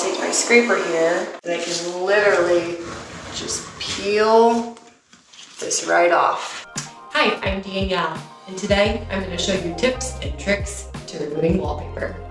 take my scraper here and I can literally just peel this right off. Hi, I'm Danielle, and today I'm going to show you tips and tricks to removing wallpaper.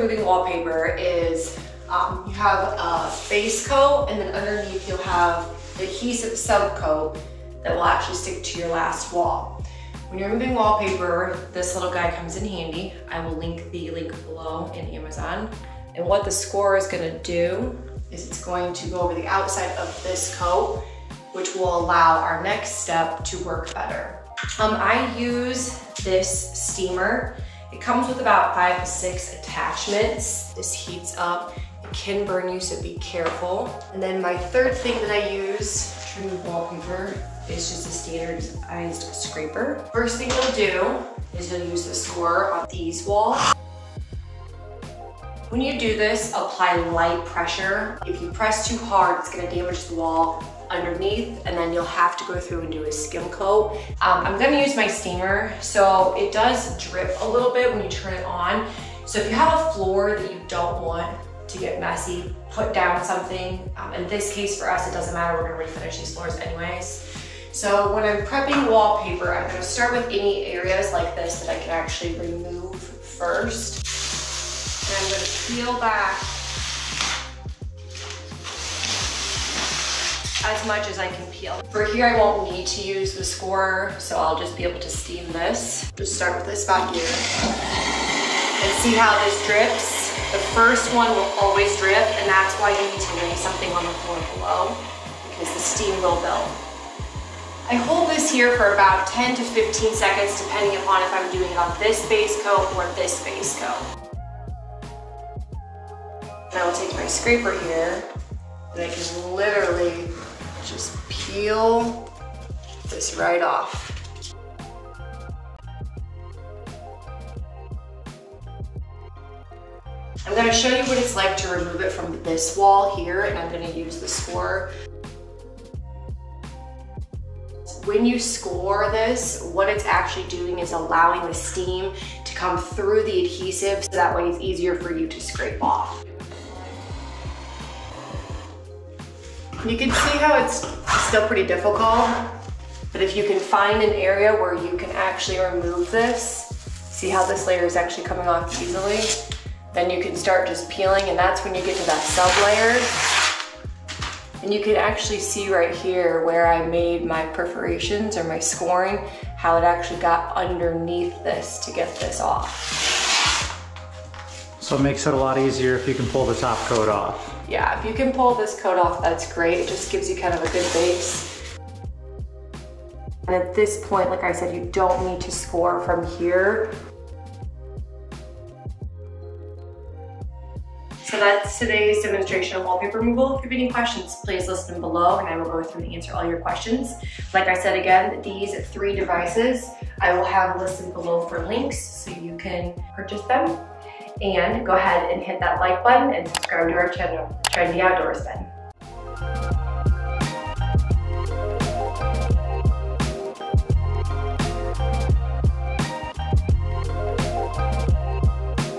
Removing wallpaper is um, you have a base coat and then underneath you'll have the adhesive subcoat that will actually stick to your last wall. When you're removing wallpaper, this little guy comes in handy. I will link the link below in Amazon. And what the score is gonna do is it's going to go over the outside of this coat, which will allow our next step to work better. Um, I use this steamer it comes with about five to six attachments. This heats up. It can burn you, so be careful. And then my third thing that I use to remove wallpaper is just a standardized scraper. First thing you'll do is you'll use the score on these walls. When you do this, apply light pressure. If you press too hard, it's gonna damage the wall underneath and then you'll have to go through and do a skim coat. Um, I'm gonna use my steamer. So it does drip a little bit when you turn it on. So if you have a floor that you don't want to get messy, put down something. Um, in this case for us, it doesn't matter, we're gonna refinish these floors anyways. So when I'm prepping wallpaper, I'm gonna start with any areas like this that I can actually remove first. And I'm gonna peel back as much as I can peel. For here, I won't need to use the scorer, so I'll just be able to steam this. Just start with this back here. And see how this drips? The first one will always drip, and that's why you need to lay something on the floor below, because the steam will build. I hold this here for about 10 to 15 seconds, depending upon if I'm doing it on this base coat or this base coat. And I will take my scraper here, and I can literally just peel this right off. I'm gonna show you what it's like to remove it from this wall here, and I'm gonna use the score. When you score this, what it's actually doing is allowing the steam to come through the adhesive so that way it's easier for you to scrape off. You can see how it's still pretty difficult, but if you can find an area where you can actually remove this, see how this layer is actually coming off easily, then you can start just peeling and that's when you get to that sub layer. And you can actually see right here where I made my perforations or my scoring, how it actually got underneath this to get this off. So it makes it a lot easier if you can pull the top coat off. Yeah, if you can pull this coat off, that's great. It just gives you kind of a good base. And at this point, like I said, you don't need to score from here. So that's today's demonstration of wallpaper removal. If you have any questions, please list them below and I will go through and answer all your questions. Like I said again, these three devices, I will have listed below for links so you can purchase them and go ahead and hit that like button and subscribe to our channel, Trendy Outdoorsman.